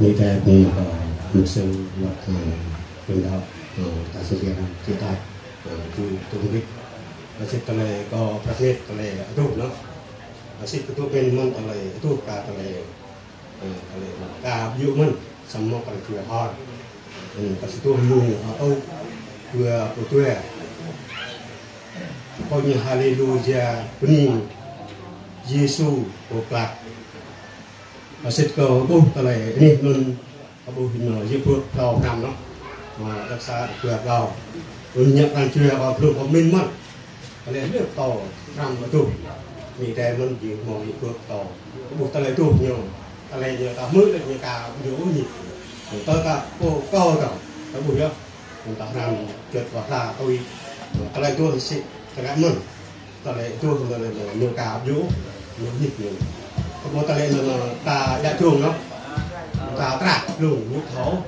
มีแต่มีก็มันซึ่งว่าเอยเป็นเราเออตาสุริยันที่ได้เออคือตัววิทประสิทงทะเลก็ประเทศทะเลรูปเนาะประสิทธิ์ตัวเป็นมันทะเลรูปกาทะเลเออตะเลกาอยู่มันสมมติคือฮอดเออประสิทตัวมูเอาเอาเพื่อตัวตัวพอมีฮาเลลูยาปนีเยซูโอกลัก haleluya pening Yesu oklak này đi luôn. Kalau ini hình Abu Hino Yesus kau nằm no mà đặc xa được vào. Luôn nhận đang chưa vào thường của mình mất cái lẽ biết tàu nằm mà tù vì thế mình chỉ mong những phước tàu buộc ta này tù nhiều. Ta này nhiều ta mới được nhiều cả nhiều nhịp. Tôi ta cô cao cả. Ta buộc đó. Mình ta làm chuyện và là tôi ta lại tu thì Kaya man, tale tu ko na na no ka nhiều. Nhiều hit no. Ko ta thường chuông và Ta lùng như nu thấu.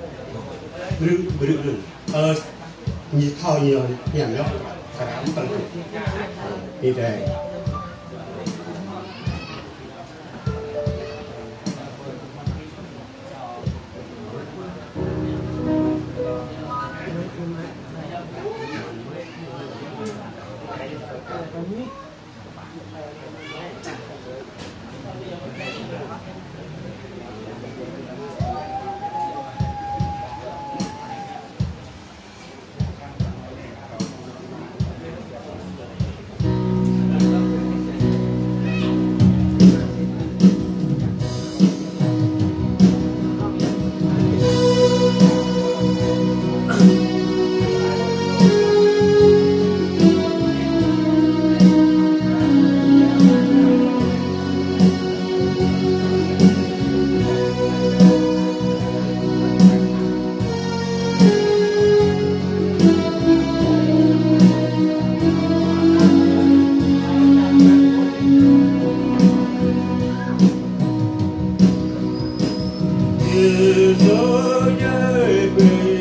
Bự bự lu. Ờ như thao nhiều nhận đó. Kaya man tale. như thế Sözü gel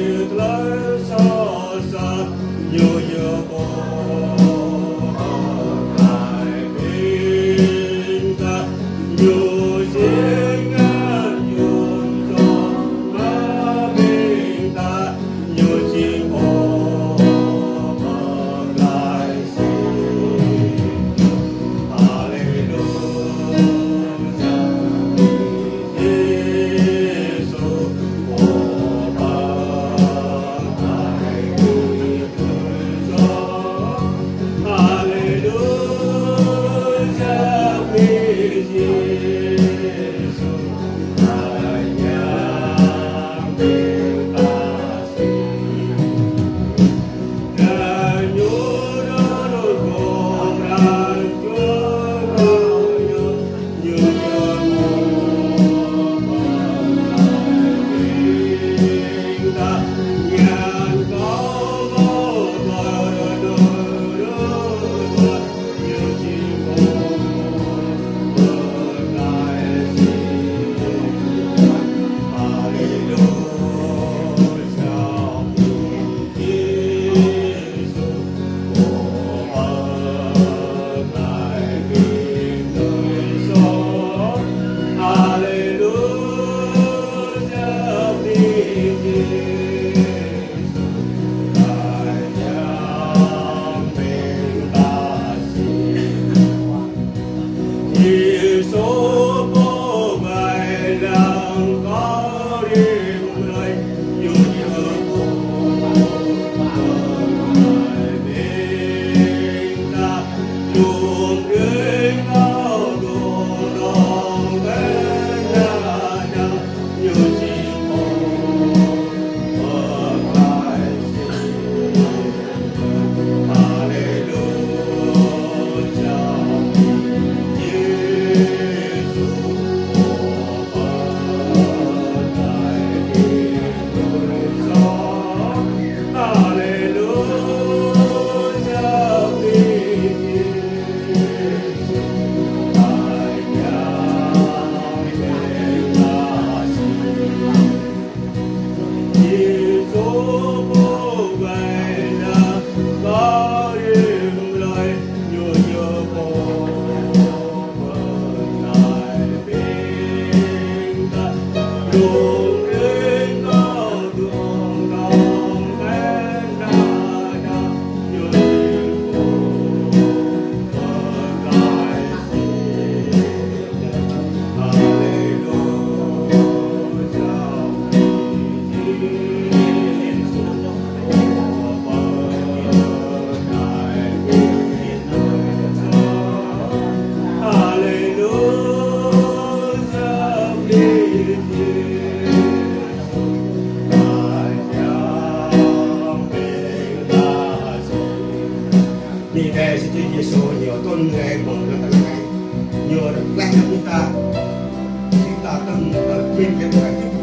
door. cho chúng ta chúng ta cần phải tìm kiếm giải thích